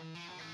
Thank you.